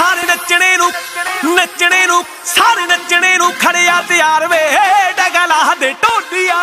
ਸਾਰੇ ਨੱਚਣੇ ਨੂੰ ਨੱਚਣੇ ਨੂੰ ਸਾਰੇ ਨੱਚਣੇ ਨੂੰ ਖੜਿਆ ਤਿਆਰ ਵੇ ਡਗਲਾ ਦੇ ਟੋਡੀਆਂ